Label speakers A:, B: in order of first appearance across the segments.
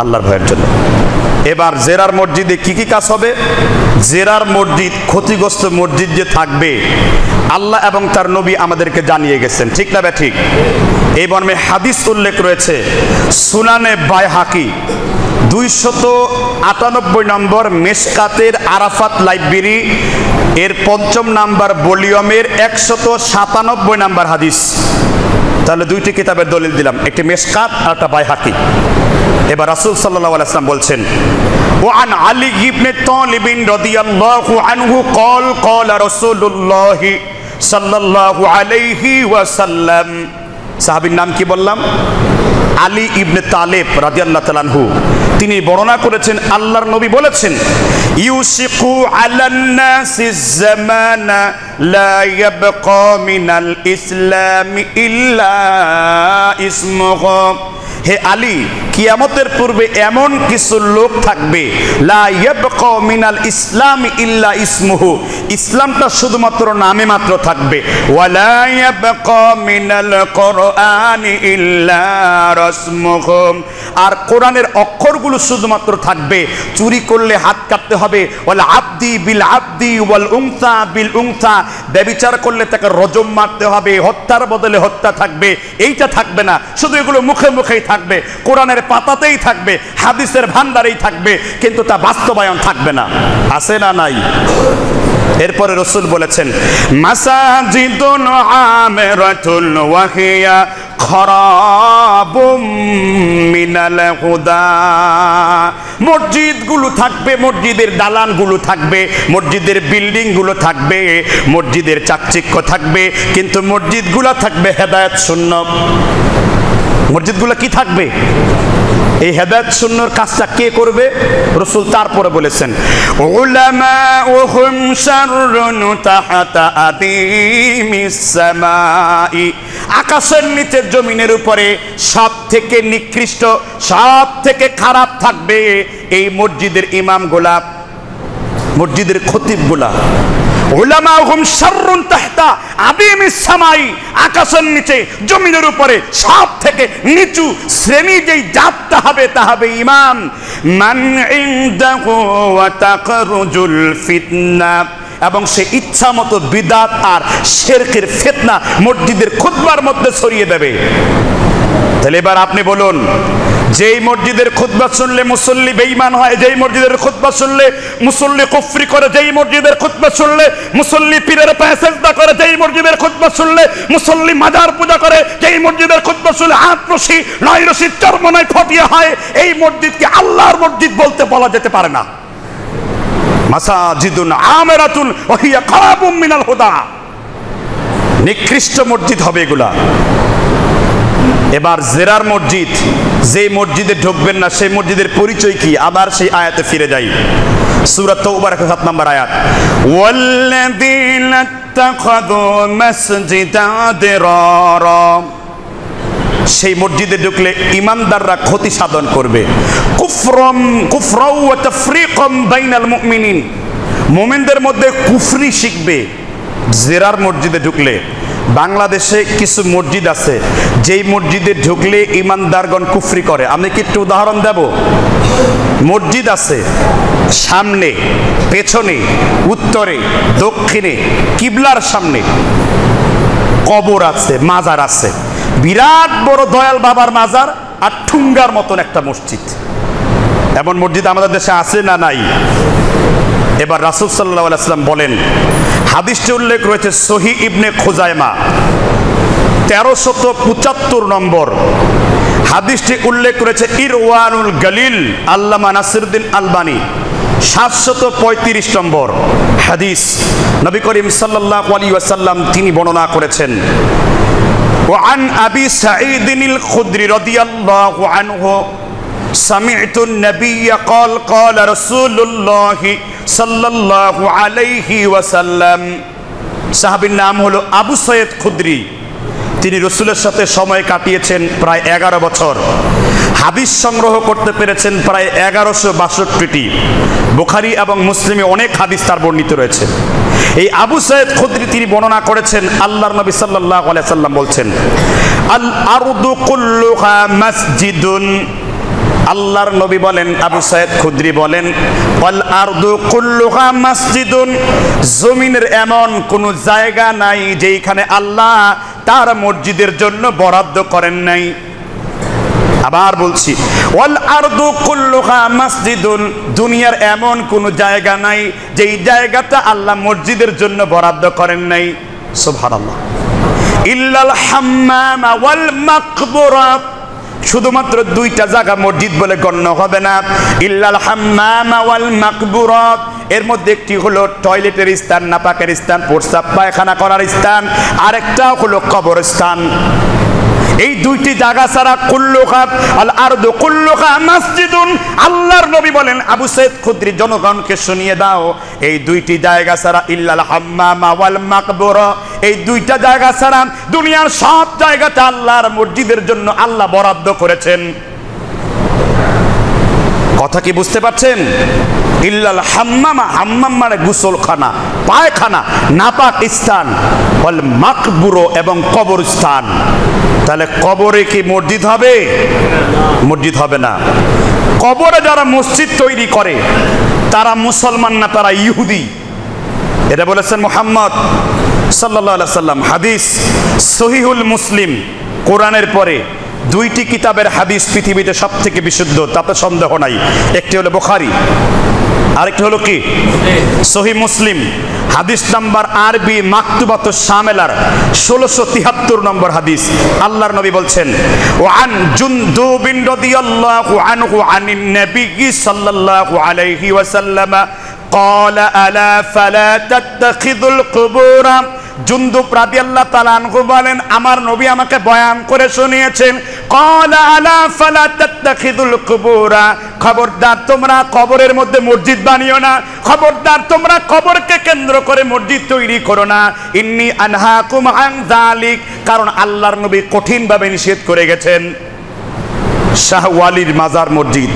A: আল্লাহর ভয়ের জন্য। এবার জেরার মসজিদে কি কি কাজ হবে? জেরার মসজিদ, ক্ষতিগ্রস্ত মসজিদ যে থাকবে, আল্লাহ এবং তার নবী আমাদেরকে জানিয়ে গেছেন। ঠিক না ঠিক? এই মর্মে হাদিস উল্লেখ রয়েছে, সুনানে বাই হাকি দুইশত আটানব্বই নম্বর মেসকাতের আরাফাত লাইব্রেরি, এর পঞ্চম নাম্বার ভলিউমের একশত সাতানব্বই নাম্বার হাদিস। তাহলে দুইটি কিতাবের দলিল দিলাম একটি মেসকাত আর একটা বাইহাকি এবার রাসূল সাল্লাল্লাহু আলাইহি ওয়াসাল্লাম বলছেন وعن علي بن طالب رضي الله عنه قال قال رسول الله صلى الله عليه وسلم সাহাবীর নাম কি বললাম আলী ইবনে তালেব রাদিয়াল্লাহু তাআলাহু তিনি বর্ণনা করেছেন, আল্লাহর নবী বলেছেন, ইউসিকু আলান নাসিস জামানা লা ইয়াবকা মিনাল ইসলাম ইল্লা ইসমুহু। হে আলী, কিয়ামতের পূর্বে এমন কিছু লোক থাকবে। লা মিনাল ইসলাম ইল্লা ইসমুহু। ইসলামটা শুধুমাত্র নামে মাত্র থাকবে। ওয়ালা মিনাল কোরআনি ইল্লা রাসমুহু আর কোরআনের অক্ষরগুলো শুধুমাত্র থাকবে। চুরি করলে হাত কাটতে হবে। ওয়াল আব্দি বিল আবদি ওয়াল উংসা বিল উংসা ব্যভিচার করলে তাকে রজম মারতে হবে। হত্যার বদলে হত্যা থাকবে। এইটা থাকবে না। শুধু এগুলো মুখে মুখেই থাকবে। কোরআনের পাতাতেই থাকবে, হাদিসের ভান্ডারেই থাকবে, কিন্তু তা বাস্তবায়ন থাকবে না। আছে না নাই? এরপরে রসুল বলেছেন মসজিদগুলো থাকবে, মসজিদের দালানগুলো থাকবে, মসজিদের বিল্ডিংগুলো থাকবে, মসজিদের চাকচিক্য থাকবে, কিন্তু মসজিদগুলো থাকবে হেদায়েত শূন্য মসজিদগুলো কি থাকবে? এই হেদায়ত শূন্যর কাজটা কে করবে? রসুল তারপরে বলেছেন আকাশের নিচে জমিনের উপরে সব থেকে নিকৃষ্ট সব থেকে খারাপ থাকবে এই মসজিদের ইমাম গোলাপ, মসজিদের খতিব গোলা উলামাহুম সামাই, আকাশের নিচে, জমিনের উপরে নিচু তা হবে এবং সে ইচ্ছা মতো বিদাত আর শেরকের ফেতনা মসজিদের খুতবার মধ্যে ছড়িয়ে দেবে। তাহলে এবার আপনি বলুন যেই মসজিদের খুতবা শুনলে মুসল্লি বেঈমান হয়, যেই মসজিদের খুতবা শুনলে মুসল্লি কুফরি করে, যেই মসজিদের খুতবা শুনলে মুসল্লি পীরের পায়ে সেজদা করে, যেই মসজিদের খুতবা শুনলে মুসল্লি মাজার পূজা করে, যেই মসজিদের খুতবা শুনলে হাত রশি, নয় রশি চর্মনায় ফটিয়ে হয়, এই মসজিদকে আল্লাহর মসজিদ বলতে বলা যেতে পারে না। মাসাজিদুন আমেরাতুন ওহিয়া খারাবুম মিনাল হুদা। নিকৃষ্ট মসজিদ হবে এগুলা। এবার জেরার মসজিদ যে মসজিদে ঢুকবেন না, সেই মসজিদের পরিচয় কি? আবার সেই আয়াতে ফিরে যাই। সূরা তওবার 7 নম্বর আয়াত। সেই মসজিদে ঢুকলে ইমানদাররা ক্ষতি সাধন করবে। কুফরম কুফরাউ ওয়া বাইনাল মুমিনিন। মুমিনদের মধ্যে কুফরি শিখবে। জেরার মসজিদে ঢুকলে বাংলাদেশে কিছু মসজিদ আছে, যেই মসজিদে ঢুকলে ইমানদারগণ কুফরি করে। আমি কি একটু উদাহরণ দেব? মসজিদ আছে, সামনে, পেছনে, উত্তরে, দক্ষিণে, কিবলার সামনে। কবর আছে, মাজার আছে। বিরাট বড় দয়াল বাবার মাজার আর ঠুঙ্গার মতন একটা মসজিদ। এমন মসজিদ আমাদের দেশে আছে না নাই? এবার রাসুল সাল্লাহ আলাইসলাম বলেন হাদিসটি উল্লেখ রয়েছে সহি ইবনে খোজাইমা তেরোশত পঁচাত্তর নম্বর হাদিসটি উল্লেখ করেছে ইরওয়ানুল গলিল আল্লামা নাসিরুদ্দিন আলবানী সাতশত পঁয়ত্রিশ নম্বর হাদিস নবী করিম সাল্লাহ আলী ওয়াসাল্লাম তিনি বর্ণনা করেছেন وعن أبي سعيد الخدري رضي الله عنه سمعت النبي قال قال رسول الله صلى الله عليه وسلم সাহাবীর নাম হলো আবু সৈয়দ খুদ্রি তিনি রসুলের সাথে সময় কাটিয়েছেন প্রায় এগারো বছর হাদিস সংগ্রহ করতে পেরেছেন প্রায় এগারোশো বাষট্টিটি বুখারি এবং মুসলিমে অনেক হাদিস তার বর্ণিত রয়েছে এই আবু সৈয়দ খুদ্রি তিনি বর্ণনা করেছেন আল্লাহর নবী সাল্লাহ সাল্লাম বলছেন আল আরদু কুল্লুহা মসজিদুন আল্লাহর নবী বলেন, আবু সাইদ খুদ্রি বলেন, ওয়াল আরদু কুল্লুহা মাসজিদুন জমিনের এমন কোনো জায়গা নাই যেখানে আল্লাহ তার মসজিদের জন্য বরাদ্দ করেন নাই। আবার বলছি, ওয়াল আরদু কুল্লুহা মাসজিদুন দুনিয়ার এমন কোনো জায়গা নাই যেই জায়গাটা আল্লাহ মসজিদের জন্য বরাদ্দ করেন নাই। সুবহানাল্লাহ। ইল্লাল হাম্মাম ওয়াল মাকবুরা শুধুমাত্র দুইটা জায়গা মসজিদ বলে গণ্য হবে না। ইল্লাল হাম্মাম ওয়াল মাকবুরা এর মধ্যে একটি হলো টয়লেটের স্থান, নাপাকের স্থান, প্রস্রাব, পায়খানা করার স্থান। আরেকটা হলো কবরস্থান। এই দুইটি জায়গা ছাড়া কুল্লুখা আল আরদু কুল্লুখা মাসজিদুন। আল্লাহর নবী বলেন, আবু সাইদ খুদরি, জনগণকে শুনিয়ে দাও, এই দুইটি জায়গা ছাড়া ইল্লাল হাম্মামা ওয়াল মাকবুরা এই দুইটা জায়গা ছাড়া দুনিয়ার সব জায়গাতে আল্লাহর মসজিদের জন্য আল্লাহ বরাদ্দ করেছেন। কথা কি বুঝতে পারছেন? ইল্লাল হাম্মামা, হাম্মাম মানে গুসলখানা, পায়খানা, নাপাক স্থান, বল মাকবুরো এবং কবরস্থান। তাহলে কবরে কি মসজিদ হবে? মসজিদ হবে না। কবরে যারা মসজিদ তৈরি করে, তারা মুসলমান না তারা ইহুদি? এটা বলেছেন মোহাম্মদ। সাল্লাহ সাল্লাম, হাদিস সহিহুল মুসলিম, কোরআনের পরে দুইটি কিতাবের হাদিস পৃথিবীতে সব থেকে বিশুদ্ধ তাতে সন্দেহ নাই। একটি হলো বুখারি, আরেকটি হলো কি? সহি মুসলিম, হাদিস নাম্বার আরবি মাকতুবাত শামেলার ষোলোশো তিহাত্তর নম্বর হাদিস। আল্লাহর নবী বলছেন ও আন জুনদুবিন রাদিয়াল্লাহু আনহু আনিন নবী সাল্লাল্লাহু আলাইহি ওয়াসাল্লাম قال ألا فلا تتخذوا القبور জুন্দুব রাদিয়াল্লাহু তাআলা আনহু বলেন আমার নবী আমাকে বয়ান করে শুনিয়েছেন ক্বালা আলা ফালা তাত্তাখিযুল কুবুরা খবরদার তোমরা কবরের মধ্যে মসজিদ বানিও না খবরদার তোমরা কবরকে কেন্দ্র করে মসজিদ তৈরি করো না ইন্নি আনহাকুম আন যালিক কারণ আল্লাহর নবী কঠিনভাবে নিষেধ করে গেছেন শাহ ওয়ালির মাজার মসজিদ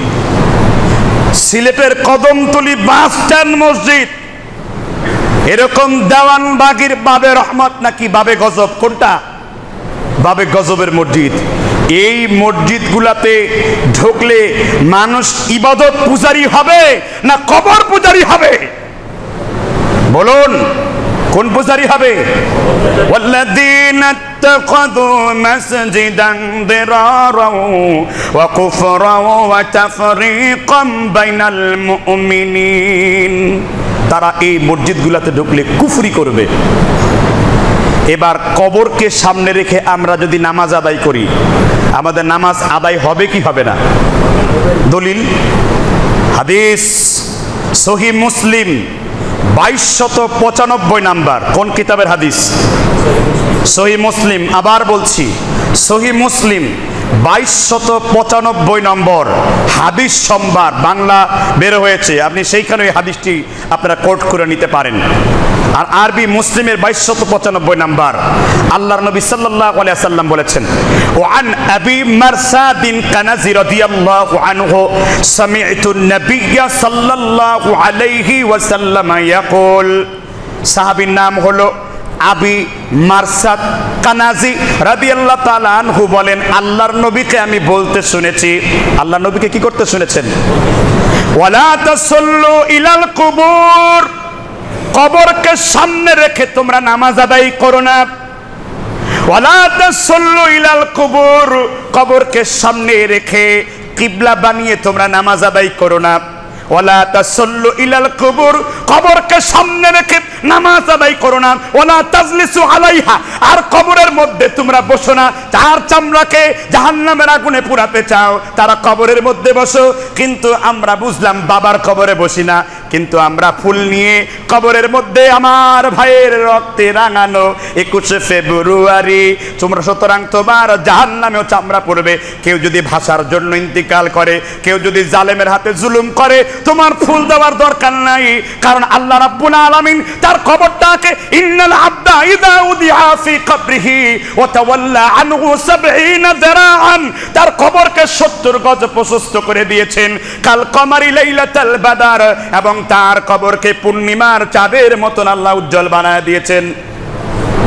A: সিলেটের কদমতলি বাস স্ট্যান্ড মসজিদ। এরকম দেওয়ানবাগির বাবে রহমত নাকি বাবে গজব? কোনটা? বাবে গজবের মসজিদ। এই মসজিদগুলাতে ঢুকলে মানুষ ইবাদত পূজারি হবে না কবর পূজারি হবে? বলুন, কোন পূজারি হবে? اتخذوا مسجدا ضرارا وكفرا وتفريقا بين المؤمنين তারা এই মসজিদগুলোতে ঢুকলে কুফরি করবে এবার কবরকে সামনে রেখে আমরা যদি নামাজ আদায় করি আমাদের নামাজ আদায় হবে কি হবে না দলিল হাদিস সহি মুসলিম বাইশশত পঁচানব্বই নাম্বার কোন কিতাবের হাদিস? সহি মুসলিম আবার বলছি সহি মুসলিম। বাইশশত পঁচানব্বই নম্বর হাদিস সম্বার বাংলা বের হয়েছে। আপনি সেইখানে ওই হাদিসটি আপনারা কোট করে নিতে পারেন। আর আরবি মুসলিমের বাইশশত পঁচানব্বই নাম্বার, আল্লাহর নবী সাল্লাহ সাল্লাম বলেছেন, ও আন আবি মারসাদিন কানাজি রাদিয়াল্লাহু আনহু, সামি'তু নাবিয়্যা সাল্লাল্লাহু আলাইহি ওয়াসাল্লাম ইয়াকুল। সাহাবীর নাম হলো আবি মারসাদ কানাজি রাদিয়াল্লাহু তাআলা আনহু বলেন, আল্লাহর নবীকে আমি বলতে শুনেছি। আল্লাহর নবীকে কি করতে শুনেছেন? ওয়ালা তাসাল্লু ইলাল কুবুর। কবরকে সামনে রেখে তোমরা নামাজ আদায় করো না। ওয়ালা তাসাল্লু ইলাল কুবুর। কবরকে সামনে রেখে কিবলা বানিয়ে তোমরা নামাজ আদায় করো না। ওয়ালা তাসাল্লু ইলাল কুবুর, কবরকে সামনে রেখে নামাজ আদায় করো না, ওয়ালা তাজলিসু আলাইহা, আর কবরের মধ্যে তোমরা বসো না যার চামড়াকে জাহান্নামের আগুনে পুরাতে চাও, তারা কবরের মধ্যে বসো, কিন্তু আমরা বুঝলাম বাবার কবরে বসি না কিন্তু আমরা ফুল নিয়ে কবরের মধ্যে আমার ভাইয়ের রক্তে রাঙানো একুশে ফেব্রুয়ারি। তোমরা সুতরাং তোমার জাহান নামেও চামড়া পড়বে। কেউ যদি ভাষার জন্য ইন্তিকাল করে, কেউ যদি জালেমের হাতে জুলুম করে, তোমার ফুল দেওয়ার দরকার নাই। কারণ আল্লাহ রাব্বুল আলামিন তার খবরটাকে ইন্নাল আবদা ইদা উদিআ ফি কবরিহি ওয়া তাওয়াল্লা আনহু 70 যারাআন। তার কবরকে 70 গজ প্রশস্ত করে দিয়েছেন। কাল কমারি লাইলাতাল বাদার এবং তার কবরকে পূর্ণিমার চাঁদের মতন আল্লাহ উজ্জ্বল বানায় দিয়েছেন।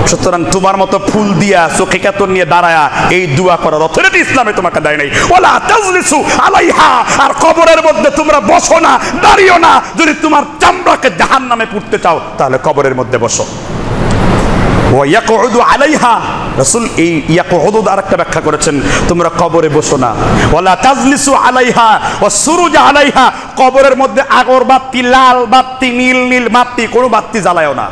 A: সুতরাং তোমার মতো ফুল দিয়া, চোখে কাতর নিয়ে দাঁড়ায়া এই দোয়া করার অথরিটি ইসলামে তোমাকে দেয় নাই। ওলা তাজলিসু আলাইহা, আর কবরের মধ্যে তোমরা বসো না, দাঁড়িও না। যদি তোমার চামড়াকে জাহান নামে পুড়তে চাও, তাহলে কবরের মধ্যে বসো। ওয়াকুদু আলাইহা রাসূল এই ইয়াকুদু আরেকটা ব্যাখ্যা করেছেন, তোমরা কবরে বসো না। ওয়ালা তাজলিসু আলাইহা ওয়া সুরুজ আলাইহা। কবরের মধ্যে আগর বাতি, লাল বাতি, নীল নীল বাতি, কোনো বাতি জ্বালায়ও না।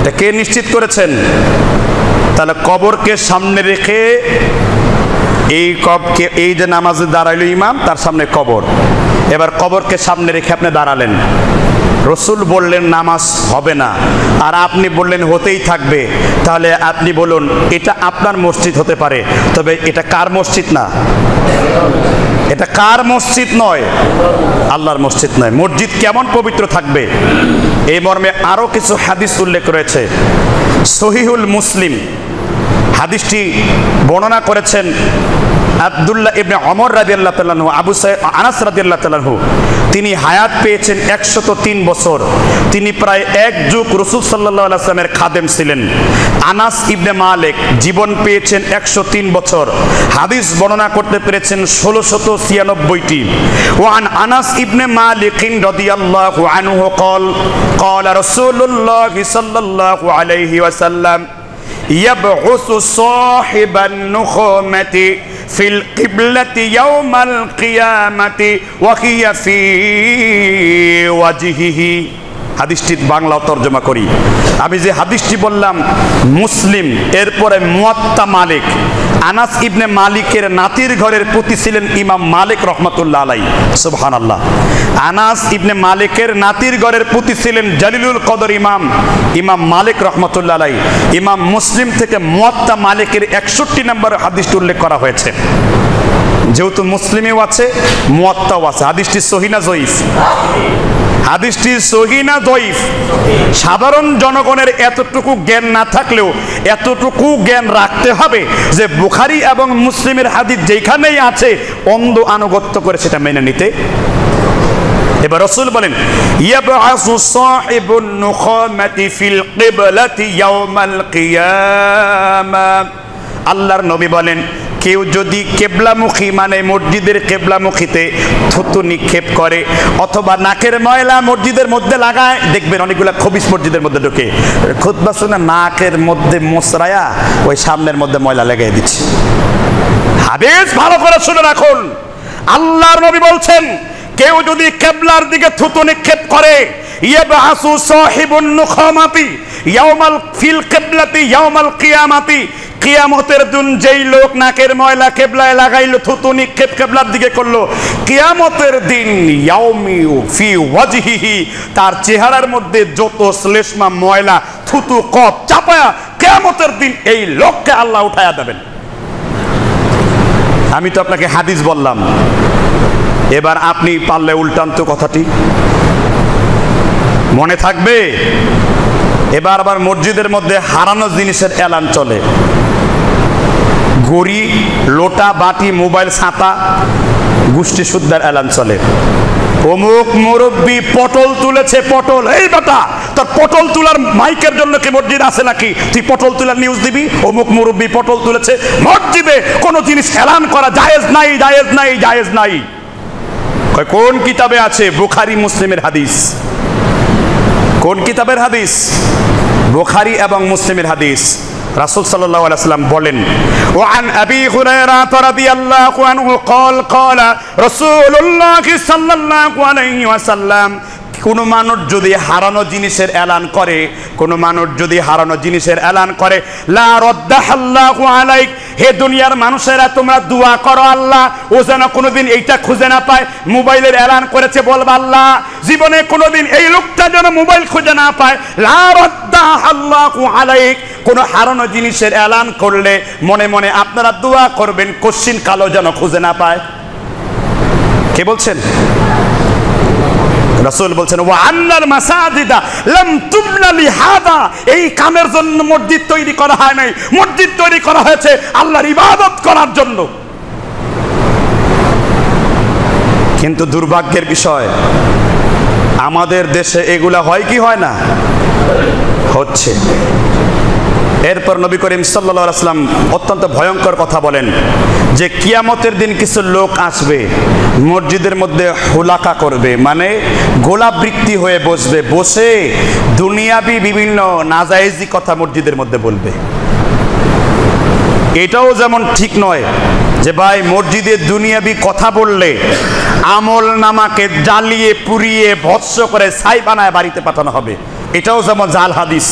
A: এটা কে নিশ্চিত করেছেন? তাহলে কবরকে সামনে রেখে এই কবকে, এই যে নামাজে দাঁড়াইলো ইমাম, তার সামনে কবর। এবার কবরকে সামনে রেখে আপনি দাঁড়ালেন। রসুল বললেন, নামাজ হবে না। আর আপনি বললেন, হতেই থাকবে। তাহলে আপনি বলুন, এটা আপনার মসজিদ হতে পারে। তবে এটা কার মসজিদ না? এটা কার মসজিদ নয়? আল্লাহর মসজিদ নয়। মসজিদ কেমন পবিত্র থাকবে? এই মর্মে আরও কিছু হাদিস উল্লেখ রয়েছে। সহিহুল মুসলিম হাদিসটি বর্ণনা করেছেন আবদুল্লাহ ইবনে অমর রাদিয়াল্লাহু তাআলাহু আবু সাইদ আনাস রাদিয়াল্লাহু তাআলাহু তিনি হায়াত পেয়েছেন একশত তিন বছর তিনি প্রায় এক যুগ রসুল সাল্লাল্লাহু আলাইহি সাল্লামের খাদেম ছিলেন আনাস ইবনে মালিক জীবন পেয়েছেন একশো তিন বছর হাদিস বর্ণনা করতে পেরেছেন ষোলোশত ছিয়ানব্বইটি ওয়ান আনাস ইবনে মালিকিন রাদিয়াল্লাহু আনহু قال قال رسول الله صلى الله عليه وسلم يبعث صاحب النخومة في القبلة يوم القيامة وهي في وجهه. হাদিসটি বাংলা তর্জমা করি। আমি যে হাদিসটি বললাম, মুসলিম, এরপরে মুয়াত্তা মালিক। আনাস ইবনে মালিকের নাতির ঘরের প্রতি ছিলেন ইমাম মালিক রহমতুল্লাহ আলাই সুবহান আল্লাহ আনাস ইবনে মালিকের নাতির ঘরের প্রতি ছিলেন জালিলুল কদর ইমাম ইমাম মালিক রহমতুল্লাহ আলাই ইমাম মুসলিম থেকে মুয়াত্তা মালিকের একষট্টি নম্বর হাদিসটি উল্লেখ করা হয়েছে। যেহেতু মুসলিমেও আছে, মুয়াত্তাও আছে। হাদিসটি সহিনা জয়ীফ? হাদিসটি সহিনা দইফ সাধারণ জনগণের এতটুকু জ্ঞান না থাকলেও এতটুকু জ্ঞান রাখতে হবে যে বুখারি এবং মুসলিমের হাদিস যেখানেই আছে, অন্ধ আনুগত্য করে সেটা মেনে নিতে। এবার রসুল বলেন, ইয়াবআসু সাহিবুন নুখামাতি ফিল কিবলাতি ইয়াউমাল কিয়ামা। আল্লাহর নবী বলেন কেউ যদি কেবলামুখী মানে মসজিদের কেবলামুখীতে থুতু নিক্ষেপ করে অথবা নাকের ময়লা মসজিদের মধ্যে লাগায়, দেখবেন অনেকগুলো খবিস মসজিদের মধ্যে ঢুকে। খুতবা শুনে নাকের মধ্যে মোসরায়া, ওই সামনের মধ্যে ময়লা লেগে দিচ্ছে। হাদিস ভালো করে শুনে রাখুন। আল্লাহর নবী বলছেন, কেউ যদি কেবলার দিকে থুতু নিক্ষেপ করে, ইয়াবআসু সাহিবুন নুখামাতি, ইয়াউমাল ফিল কিবলাতি, ইয়াউমাল কিয়ামাতি কিয়ামতের দিন যেই লোক নাকের ময়লা কেবলায় লাগাইলো, থুতু নিক্ষেপ কেবলার দিকে করল, কিয়ামতের দিন ইয়াউমিউ ফি ওয়াজহিহি, তার চেহারার মধ্যে যত শ্লেষ্মা ময়লা, থুতু কপ চাপায়া কিয়ামতের দিন এই লোককে আল্লাহ উঠায়া দেবেন। আমি তো আপনাকে হাদিস বললাম। এবার আপনি পারলে উল্টান তো কথাটি। মনে থাকবে? এবার আবার মসজিদের মধ্যে হারানো জিনিসের এলান চলে। গড়ি লোটা, বাটি, মোবাইল, ছাতা, গোষ্ঠী শুদ্ধার এলান চলে। অমুক মুরব্বী পটল তুলেছে, পটল। এই বেটা, তোর পটল তোলার মাইকের জন্য কি মসজিদ আছে নাকি? তুই পটল তোলার নিউজ দিবি? অমুক মুরব্বী পটল তুলেছে, মসজিদে কোনো জিনিস এলান করা জায়েজ নাই জায়েজ নাই জায়েজ নাই। কোন কিতাবে আছে? বুখারি, মুসলিমের হাদিস। কোন কিতাবের হাদিস বুখারি এবং মুসলিমের হাদিস রাসূল সাল্লাল্লাহু আলাইহি সাল্লাম বলেন ওয়ান আবি হুরায়রা রাদিয়াল্লাহু আনহু قال قال رسول الله সাল্লাল্লাহু আলাইহি ওয়াসাল্লাম কোন মানুষ যদি হারানো জিনিসের এলান করে কোন মানুষ যদি হারানো জিনিসের এলান করে লা রদ্দাহাল্লাহু আলাইক হে দুনিয়ার মানুষেরা, তোমরা দোয়া করো আল্লাহ। ও যেন কোনোদিন এইটা খুঁজে না পায়। মোবাইলের এলান করেছে, বলবা আল্লাহ, জীবনে কোনোদিন এই লোকটা যেন মোবাইল খুঁজে না পায়। রদ্দাহাল্লাহু আলাইক। কোন হারানো জিনিসের এলান করলে মনে মনে আপনারা দোয়া করবেন, কশ্চিন কালো যেন খুঁজে না পায়। কে বলছেন? রাসূল বলছেন, ওয়া আন্নাল মাসাজিদা লাম তুবনা লিহাদা। এই কামের জন্য মসজিদ তৈরি করা হয় নাই। মসজিদ তৈরি করা হয়েছে আল্লাহর ইবাদত করার জন্য। কিন্তু দুর্ভাগ্যের বিষয়, আমাদের দেশে এগুলা হয় কি হয় না? হচ্ছে। এরপর নবী করিম সাল্লা সাল্লাম অত্যন্ত ভয়ঙ্কর কথা বলেন যে কিয়ামতের দিন কিছু লোক আসবে, মসজিদের মধ্যে হোলাকা করবে মানে গোলাবৃত্তি হয়ে বসবে, বসে দুনিয়াবি বিভিন্ন নাজাইজি কথা মসজিদের মধ্যে বলবে। এটাও যেমন ঠিক নয় যে ভাই মসজিদে দুনিয়াবি কথা বললে আমল নামাকে জ্বালিয়ে, পুড়িয়ে ভৎস করে ছাই বানায় বাড়িতে পাঠানো হবে। এটাও যেমন জাল হাদিস।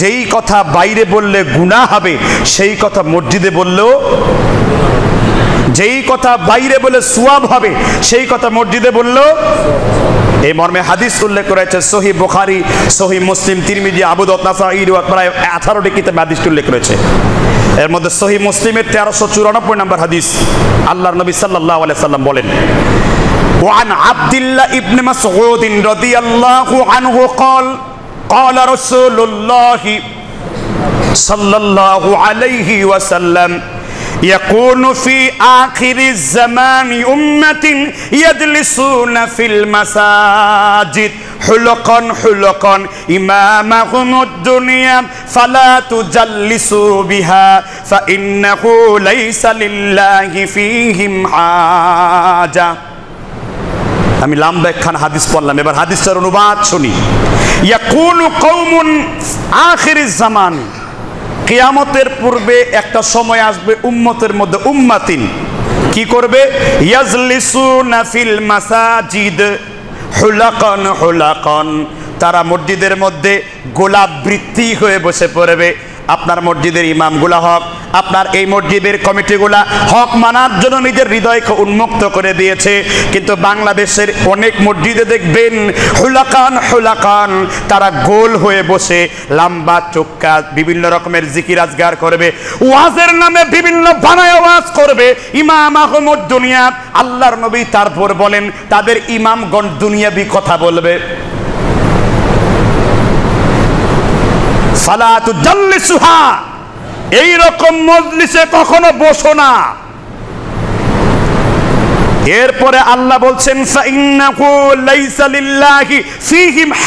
A: যেই কথা বাইরে বললে গুণা হবে সেই কথা মসজিদে বললেও যেই কথা বাইরে বলে সুয়াব হবে সেই কথা মসজিদে বললেও এই মর্মে হাদিস উল্লেখ করেছে সহি বুখারি সহি মুসলিম তিরমিজি আবুদত নাসাইর প্রায় আঠারোটি কিতাবে হাদিস উল্লেখ করেছে এর মধ্যে সহি মুসলিমের তেরোশো চুরানব্বই নম্বর হাদিস আল্লাহর নবী সাল্লাহ আলাইহি সাল্লাম বলেন وعن عبد الله ابن مسعود رضي الله عنه قال قال رسول الله صلى الله عليه وسلم يكون في آخر الزمان أمة يجلسون في المساجد حلقا حلقا إمامهم الدنيا فلا تجلسوا بها فإنه ليس لله فيهم حاجة আমি লাম্বা একখান হাদিস পড়লাম এবার হাদিসটার অনুবাদ শুনি ইয়াকুনু কওমুন আখিরিজ জামান। কিয়ামতের পূর্বে একটা সময় আসবে উম্মতের মধ্যে উম্মাতিন। কি করবে? ইয়াজলিসুনা ফিল মাসাজিদ হুলাকন হুলাকন। তারা মসজিদের মধ্যে গোলাপ বৃত্তি হয়ে বসে পড়বে। আপনার মসজিদের ইমামগুলা হক, আপনার এই মসজিদের কমিটিগুলা হক মানার জন্য নিজের হৃদয়কে উন্মুক্ত করে দিয়েছে। কিন্তু বাংলাদেশের অনেক মসজিদে দেখবেন, হুলাকান হুলাকান, তারা গোল হয়ে বসে লম্বা চোক্কা, বিভিন্ন রকমের জিকির আজগার করবে, ওয়াজের নামে বিভিন্ন বানায় ওয়াজ করবে। ইমাম আহমদ দুনিয়া আল্লাহর নবী তারপর বলেন, তাদের ইমামগণ দুনিয়াবি কথা বলবে। ফালাতু এই রকম মজলিসে কখনো বসো না। এরপরে আল্লাহ বলছেন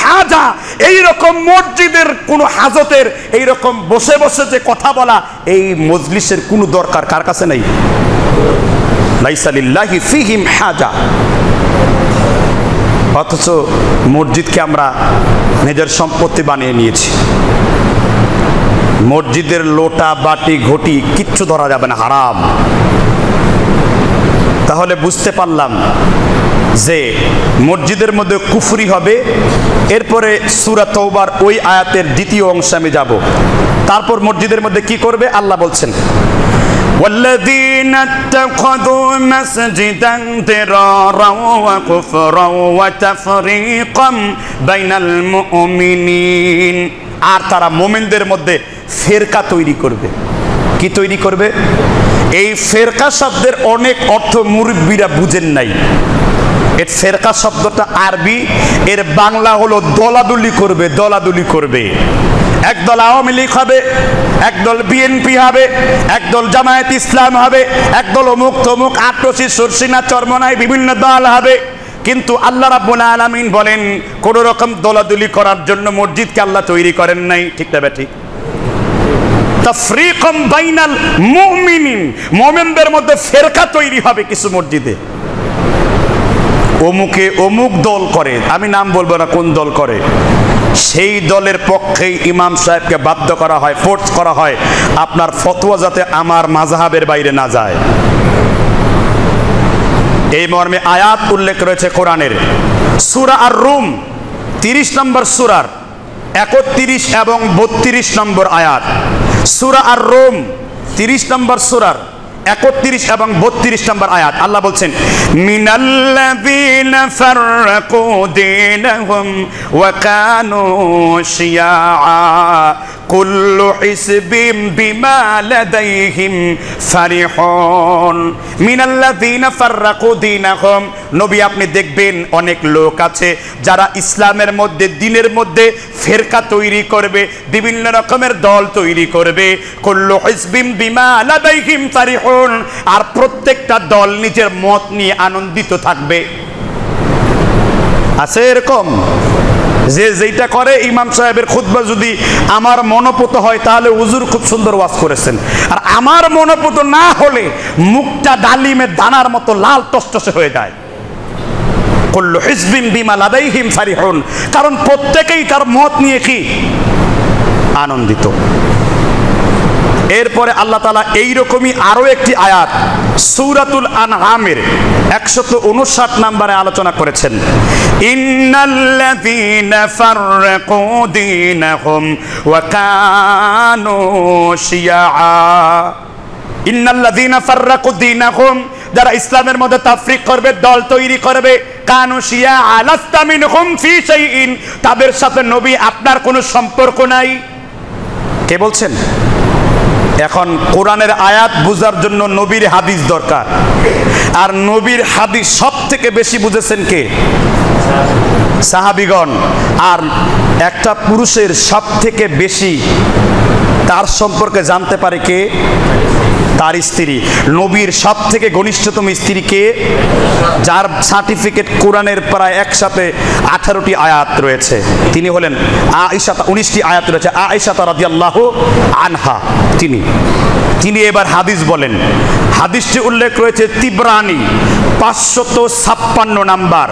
A: হাজা। এই রকম মসজিদের কোনো হাজতের এই রকম বসে বসে যে কথা বলা, এই মজলিসের কোনো দরকার কার কাছে নেই? লাইসা লিল্লাহি ফীহিম হাজা। অথচ মসজিদকে আমরা নিজের সম্পত্তি বানিয়ে নিয়েছি। মসজিদের লোটা বাটি ঘটি কিচ্ছু ধরা যাবে না হারাম তাহলে বুঝতে পারলাম যে মসজিদের মধ্যে কুফরি হবে এরপরে সুরা তৌবার ওই আয়াতের দ্বিতীয় অংশে আমি যাব তারপর মসজিদের মধ্যে কি করবে আল্লাহ বলছেন والذين اتخذوا مسجدا ضرارا وكفرا وتفريقا بين المؤمنين আর তারা মোমেনদের মধ্যে ফেরকা তৈরি করবে। কি তৈরি করবে? এই ফেরকা শব্দের অনেক অর্থ মুরব্বীরা বুঝেন নাই। এর ফেরকা শব্দটা আরবি, এর বাংলা হলো দলাদুলি করবে দলাদুলি করবে। একদল আওয়ামী লীগ হবে, একদল বিএনপি হবে, একদল জামায়াত ইসলাম হবে, একদল অমুক তমুক আটরসি, সরসিনা চরমনায় বিভিন্ন দল হবে। কিন্তু আল্লাহ রাব্বুল আলামিন বলেন, কোন রকম দলাদলি করার জন্য মসজিদকে আল্লাহ তৈরি করেন নাই। ঠিক না ঠিক তাফরিকম বাইনাল মুমিনিন। মুমিনদের মধ্যে ফেরকা তৈরি হবে কিছু মসজিদে। অমুকে অমুক দল করে, আমি নাম বলব না কোন দল করে। সেই দলের পক্ষেই ইমাম সাহেবকে বাধ্য করা হয় ফোর্স করা হয়। আপনার ফতোয়া যাতে আমার মাজাহাবের বাইরে না যায়। এই মর্মে আয়াত উল্লেখ রয়েছে কোরআনের। সুরা আর রুম তিরিশ নম্বর সুরার, একত্রিশ এবং বত্রিশ নম্বর আয়াত। সুরা আর রোম তিরিশ নম্বর সুরার একত্রিশ এবং বত্রিশ নম্বর আয়াত। আল্লাহ বলছেন ফাররাকু ওয়া কানু কুল্লু হিসবিম বিমা লাদাইহিম ফারিহুন। ফাররাকু নবী, আপনি দেখবেন অনেক লোক আছে যারা ইসলামের মধ্যে, দিনের মধ্যে ফেরকা তৈরি করবে, বিভিন্ন রকমের দল তৈরি করবে। কুল্লু হিসবিম বিমা লাদাইহিম ফারিহুন। আর প্রত্যেকটা দল নিজের মত নিয়ে আনন্দিত থাকবে। আছে এরকম? যে যেইটা করে, ইমাম সাহেবের খুতবা যদি আমার মনোপুত হয়, তাহলে হুজুর খুব সুন্দর ওয়াজ করেছেন। আর আমার মনোপুত না হলে মুখটা ডালিমের দানার মতো লাল টসটসে হয়ে যায়। কুল্লু হিজবিন বিমা লাদাইহিম ফারিহুন কারণ প্রত্যেকেই তার মত নিয়ে কি? আনন্দিত। এরপরে আল্লাহ তালা এইরকমই আরও একটি আয়াত, সৌরাতুল আনআমের একশত উনষাট নাম্বারে আলোচনা করেছেন। যারা ইসলামের মধ্যে তাফরিক করবে, দল তৈরি করবে, কানু শিয়া, আলাস্তা মিনহুম ফি তাদের সাথে নবী আপনার কোনো সম্পর্ক নাই। কে বলছেন? এখন কোরআনের আয়াত বুঝার জন্য নবীর হাদিস দরকার। আর নবীর হাদিস সব থেকে বেশি বুঝেছেন কে? সাহাবিগণ। আর একটা পুরুষের সব থেকে বেশি তার সম্পর্কে জানতে পারে কে? তার স্ত্রী। নবীর সব থেকে ঘনিষ্ঠতম স্ত্রীকে যার সার্টিফিকেট কোরআনের প্রায় একসাথে আঠারোটি আয়াত রয়েছে। তিনি হলেন আইসা উনিশটি আয়াত রয়েছে আইসা রাজি আল্লাহ আনহা। তিনি। তিনি এবার হাদিস বলেন। হাদিসটি উল্লেখ রয়েছে তিব্রানি, পাঁচশত ছাপ্পান্ন নাম্বার।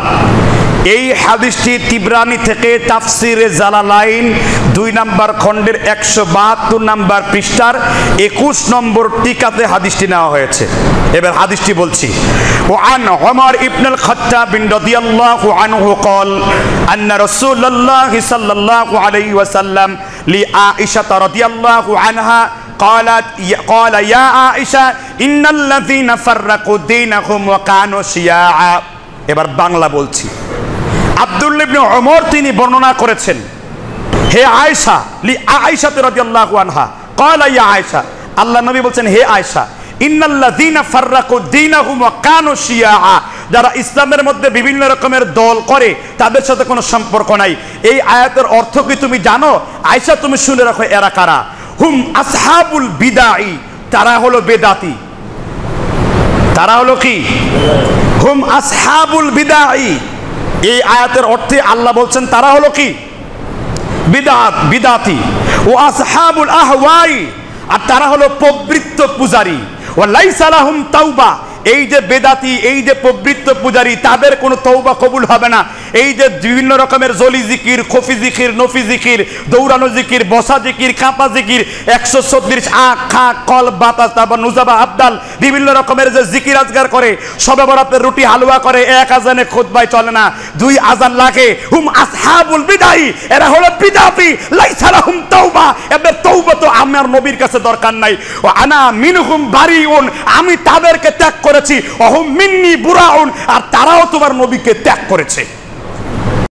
A: এই হাদিসটি তিব্রানি থেকে তাফসিরে জালালাইন দুই নাম্বার খণ্ডের একশো বাহাত্তর নাম্বার পৃষ্ঠার একুশ নম্বর টিকাতে হাদিসটি নেওয়া হয়েছে এবার হাদিসটি বলছি ও আন ওমর ইবনুল খাত্তাব বিন রাদিয়াল্লাহু আনহু قال أن رسول الله صلى الله عليه وسلم لعائشة رضي الله عنها قالت قال يا عائشة إن الذين فرقوا دينهم وكانوا شيعا এবার বাংলা বলছি আব্দুল ইবনে ওমর তিনি বর্ণনা করেছেন হে আয়েশা, লি আয়সা আয়েশা রাদিয়াল্লাহু আনহা। ক্বালা ইয়া আয়েশা, আল্লাহ নবী বলছেন, হে শিয়াআ। যারা ইসলামের মধ্যে বিভিন্ন রকমের দল করে, তাদের সাথে কোনো সম্পর্ক নাই। এই আয়াতের অর্থ কি তুমি জানো? আয়েশা, তুমি শুনে রাখো, এরা কারা? হুম আসহাবুল বিদাই তারা হলো বেদাতি। তারা হলো কি? হুম আসহাবুল বিদাই এই আয়াতের অর্থে আল্লাহ বলছেন, তারা হলো কি? বিদাত, বিদাতি। ও আসহাবুল আহওয়াই, আর তারা হলো প্রবৃত্ত পূজারি। ও লাইসালাহুম তাওবা, এই যে বেদাতি, এই যে প্রবৃত্ত পূজারি, তাদের কোনো তৌবা কবুল হবে না। এই যে বিভিন্ন রকমের জলি জিকির, খফি জিকির, নফি জিকির, দৌড়ানো জিকির, বসা জিকির কাঁপা জিকির, একশো ছত্রিশ আখ, খা, কল, বাতাস, তারপর নুজাবা, আবদাল, বিভিন্ন রকমের যে জিকির আজগার করে, সবে বরাতের রুটি হালুয়া করে, এক আজানে খোদবাই চলে না, দুই আজান লাগে। হুম আসহাবুল বিদাই, এরা হলো বিদাতি লাইসালা হুম তৌবা এদের তৌবা তো আমার নবীর কাছে দরকার নাই। ও আনা মিনহুম বারিউন, আমি তাদেরকে ত্যাগ করেছি, অহম মিন্নি বুরাউন, আর তারাও তোমার নবীকে ত্যাগ করেছে।